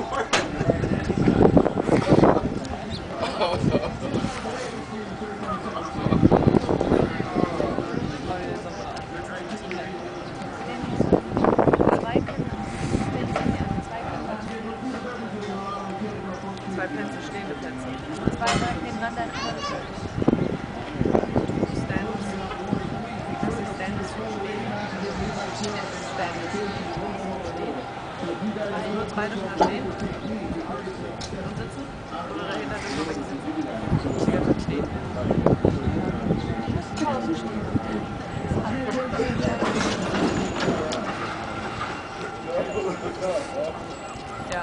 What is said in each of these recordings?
more. Zwei Plätze, stehende Plätze. Zwei Leute nebeneinander in ist Stand. Dürfen da stehen sitzen. Oder dahinter sitzen. Ganze Zeit stehen. Ja.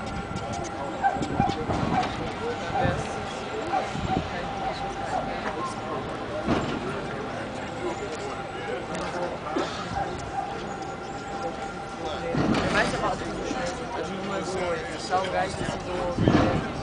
Wär's kein Schuss. Ich weiß aber, ob puxar o gás do